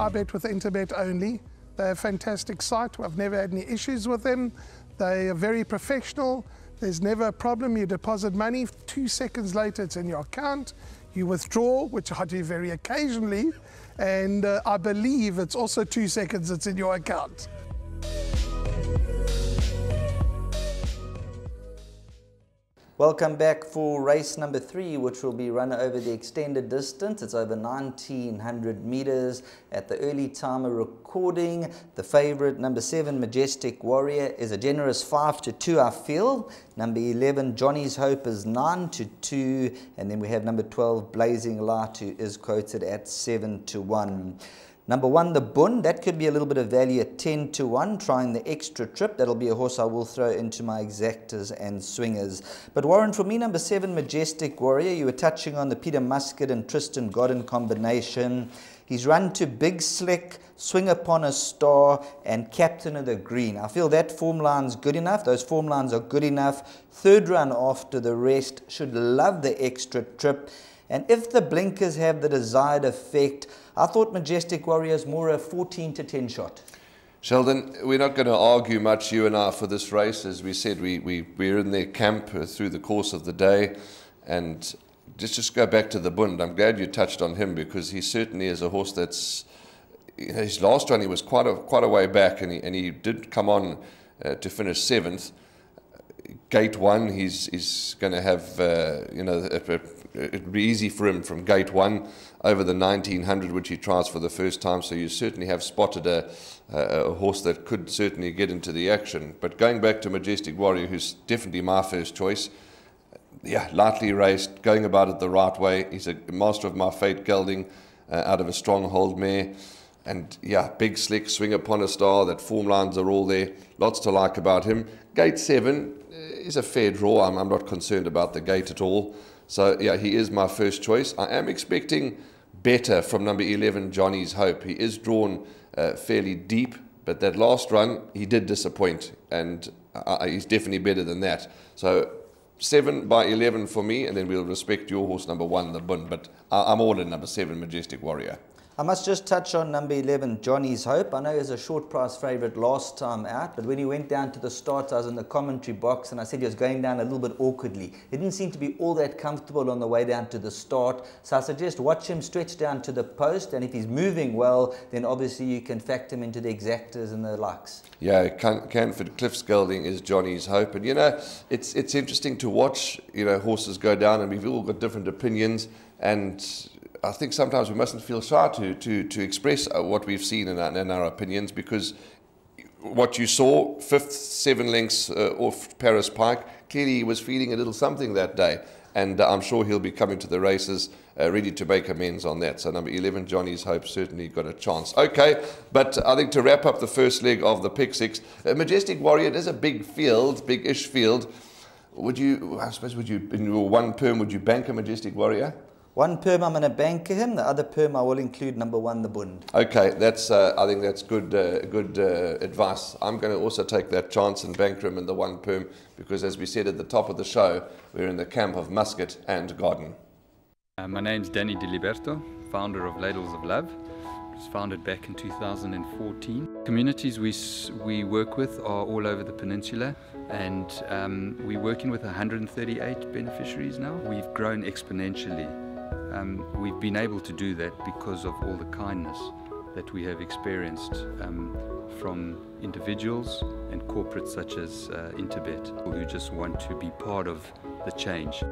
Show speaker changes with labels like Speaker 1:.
Speaker 1: I bet with Interbet only. They're a fantastic site. I've never had any issues with them. They are very professional. There's never a problem. You deposit money, two seconds later it's in your account. You withdraw, which I do very occasionally, and uh, I believe it's also two seconds it's in your account.
Speaker 2: Welcome back for race number three, which will be run over the extended distance. It's over 1900 meters. At the early time of recording, the favorite, number seven, Majestic Warrior, is a generous five to two, I feel. Number 11, Johnny's Hope, is nine to two. And then we have number 12, Blazing Light, who is quoted at seven to one. Number one, the Bun, that could be a little bit of value at 10 to 1, trying the extra trip. That'll be a horse I will throw into my exactors and swingers. But Warren, for me, number seven, Majestic Warrior, you were touching on the Peter Muscutt and Tristan Godden combination. He's run to Big Slick, Swing Upon a Star, and Captain of the Green. I feel that form line's good enough. Those form lines are good enough. Third run after the rest. Should love the extra trip. And if the blinkers have the desired effect, I thought Majestic Warriors more a 14 to 10 shot.
Speaker 3: Sheldon, we're not going to argue much, you and I, for this race. As we said, we, we, we're in their camp through the course of the day. And just, just go back to the Bund. I'm glad you touched on him because he certainly is a horse that's. His last run, he was quite a, quite a way back and he, and he did come on uh, to finish seventh. Gate one, he's, he's going to have, uh, you know, a, a it'd be easy for him from gate one over the 1900, which he tries for the first time. So you certainly have spotted a, a, horse that could certainly get into the action. But going back to Majestic Warrior, who's definitely my first choice, yeah, lightly raced, going about it the right way. He's a master of my fate gelding uh, out of a stronghold mare. And yeah, big slick, swing upon a star, that form lines are all there. Lots to like about him. Gate 7 uh, is a fair draw. I'm, I'm not concerned about the gate at all. So, yeah, he is my first choice. I am expecting better from number 11, Johnny's Hope. He is drawn uh, fairly deep, but that last run, he did disappoint, and uh, he's definitely better than that. So, 7 by 11 for me, and then we'll respect your horse, number 1, the Bun. But I'm all in number 7, Majestic Warrior.
Speaker 2: I must just touch on number 11, Johnny's Hope. I know he was a short price favourite last time out, but when he went down to the start, I was in the commentary box and I said he was going down a little bit awkwardly. He didn't seem to be all that comfortable on the way down to the start, so I suggest watch him stretch down to the post, and if he's moving well, then obviously you can factor him into the exactors and the likes.
Speaker 3: Yeah, Can Canford Cliffs Gelding is Johnny's Hope, and you know, it's, it's interesting to watch, you know, horses go down, and we've all got different opinions, and I think sometimes we mustn't feel shy to, to, to express uh, what we've seen in our, in our opinions because what you saw, fifth, seven lengths uh, off Paris Pike, clearly he was feeling a little something that day. And uh, I'm sure he'll be coming to the races uh, ready to make amends on that. So, number 11, Johnny's Hope, certainly got a chance. Okay, but I think to wrap up the first leg of the pick six, Majestic Warrior, it is a big field, big ish field. Would you, I suppose, would you, in your one perm, would you bank a Majestic Warrior?
Speaker 2: One perm I'm going to banker him. The other perm I will include number one, the Bund.
Speaker 3: Okay, that's uh, I think that's good uh, good uh, advice. I'm going to also take that chance and banker him in the one perm because, as we said at the top of the show, we're in the camp of Muscutt and Godden.
Speaker 4: Uh, my name's Danny Diliberto, founder of Ladles of Love. It was founded back in 2014. Communities we we work with are all over the peninsula and um, we're working with 138 beneficiaries now. We've grown exponentially um, we've been able to do that because of all the kindness that we have experienced um, from individuals and corporates such as uh, Interbet who just want to be part of the change.